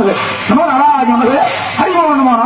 நமது நம நாராஜ நமது ஹரிமோ நம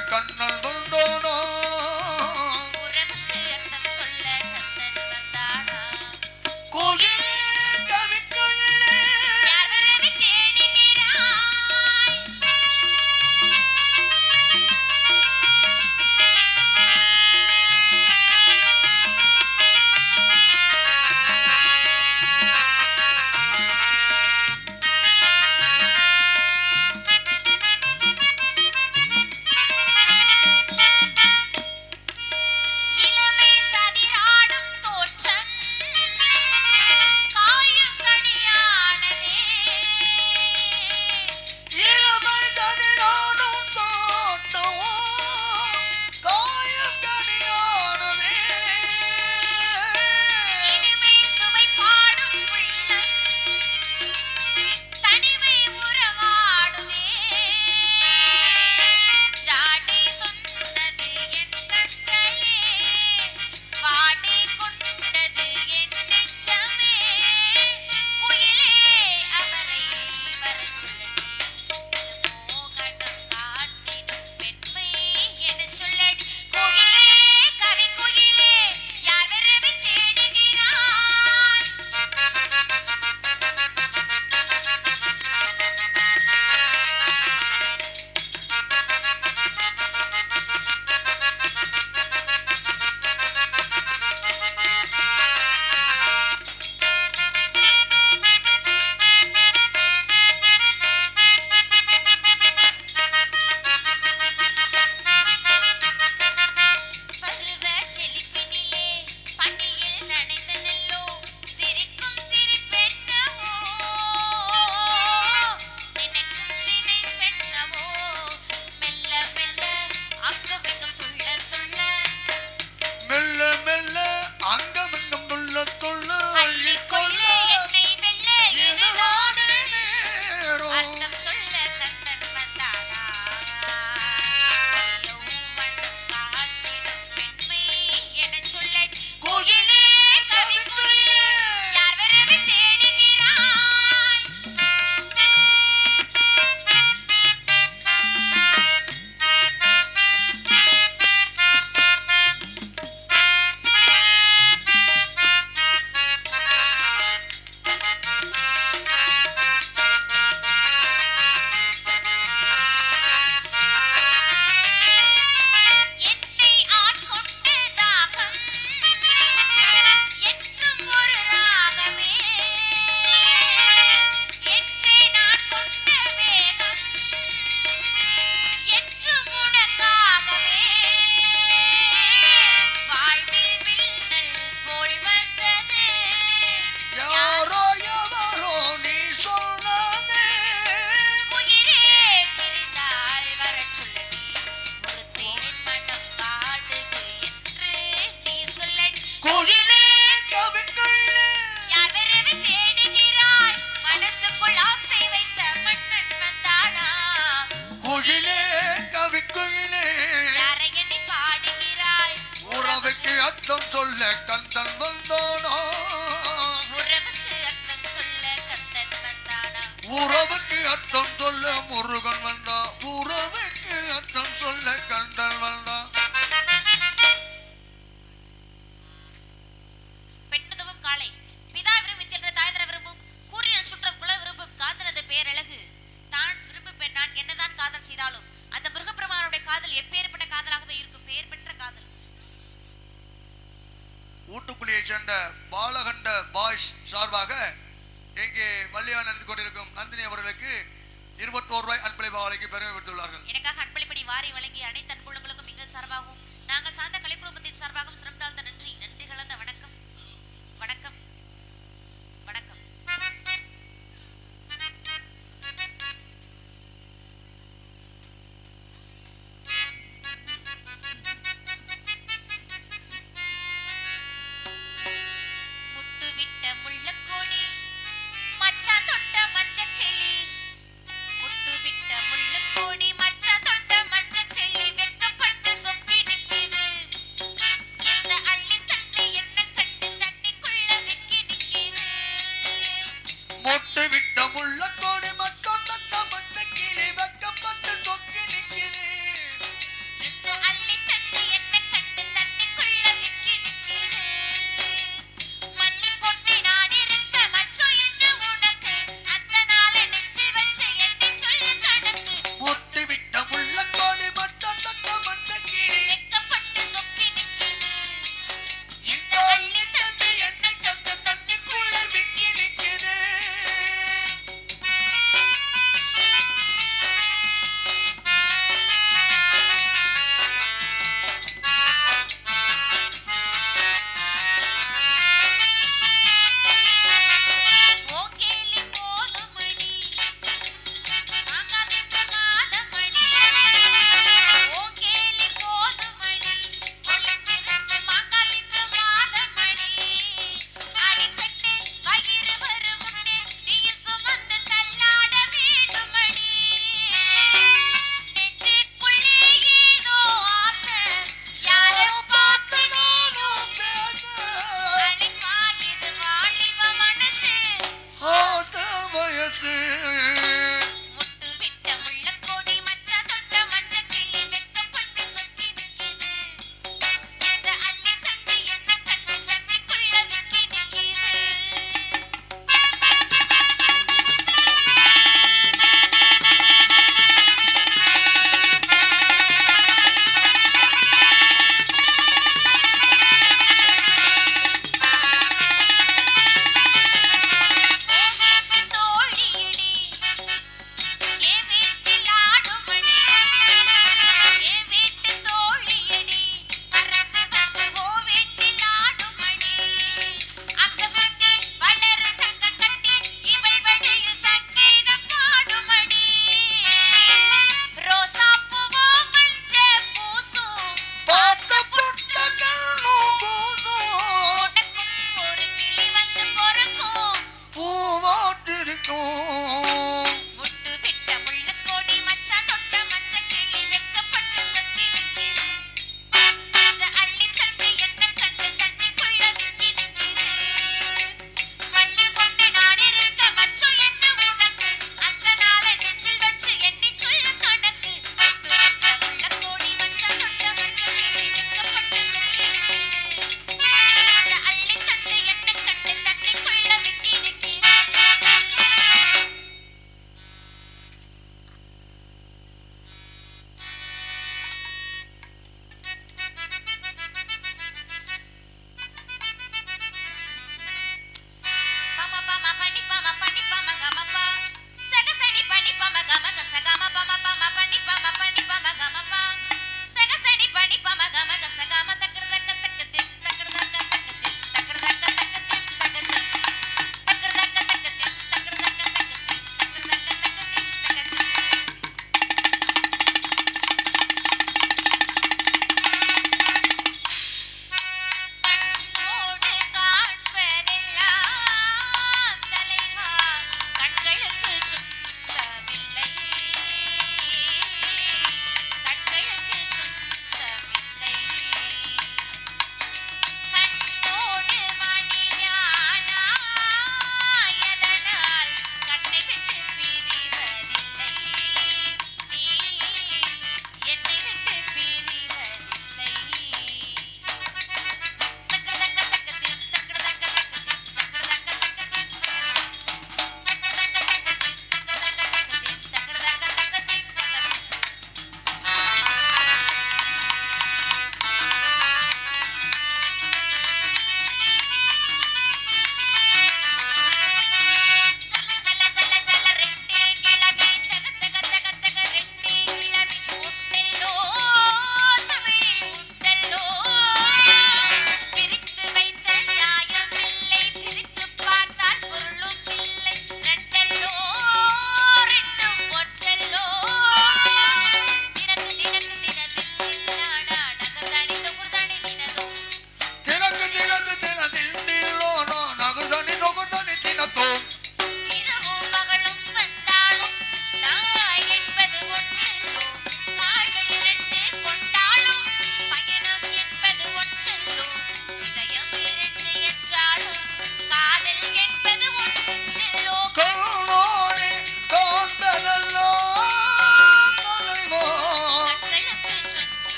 con सर्वाल त